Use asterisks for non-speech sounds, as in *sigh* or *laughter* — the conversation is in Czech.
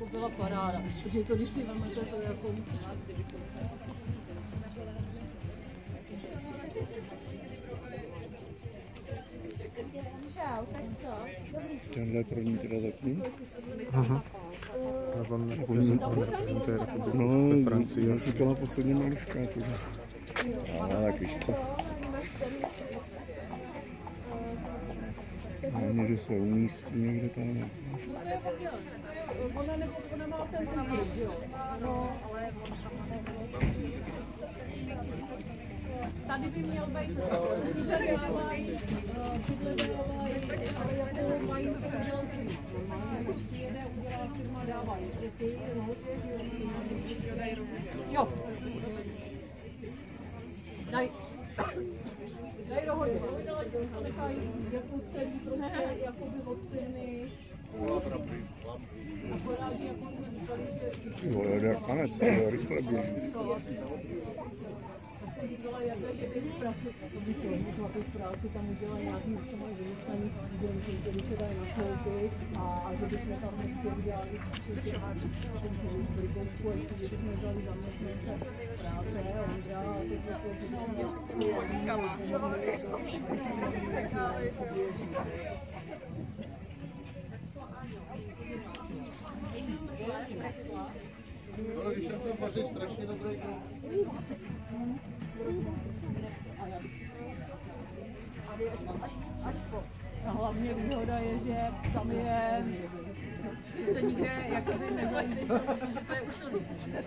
To byla paráda, protože to, když si vezmete to jako... Čau, tak co? Tenhle první teda zatím. Aha. Já vám neprezentuje republiku No, ve Francii. já říkala posledně mališka. Teda. Ale tak víš co. A někde se umístí někde tam. To je ona, nebo, ona má ten že jo? No, ale Tady by měl být, tyhle dávají, tyhle dávají, ale jako mají to udělané normálně, když přijede, udělá firma, dávají ty, jo. Daj, *coughs* daj dohodě, a nechají jako celý prostě, jako by od firmy, akorát, že jako jsme říkali, že vole, jde jak kanec, to je rychle běží. Tak jsem říkala, jak je, bych práci, to bych chtěla, že chlapi v práci tam udělali nějaký, mají vymyšlený, že který se dají nakoupit a, a že bychom tam prostě udělali a ještě, že bychom vzali zaměstnance práce, Ondra, a teď jako, že bychom A hlavně výhoda je, že tam je, že se nikde jakoby nezajímá, že to je u silnice.